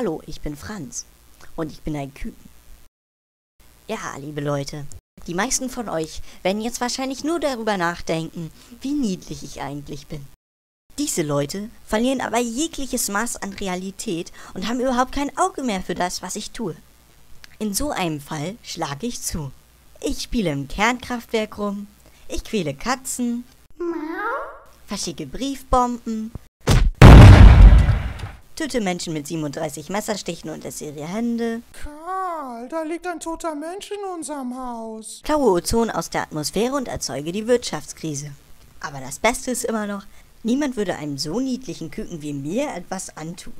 Hallo, ich bin Franz und ich bin ein Küken. Ja, liebe Leute, die meisten von euch werden jetzt wahrscheinlich nur darüber nachdenken, wie niedlich ich eigentlich bin. Diese Leute verlieren aber jegliches Maß an Realität und haben überhaupt kein Auge mehr für das, was ich tue. In so einem Fall schlage ich zu. Ich spiele im Kernkraftwerk rum, ich quäle Katzen, verschicke Briefbomben, töte Menschen mit 37 Messerstichen und esse ihre Hände, Karl, da liegt ein toter Mensch in unserem Haus. klaue Ozon aus der Atmosphäre und erzeuge die Wirtschaftskrise. Aber das Beste ist immer noch, niemand würde einem so niedlichen Küken wie mir etwas antun.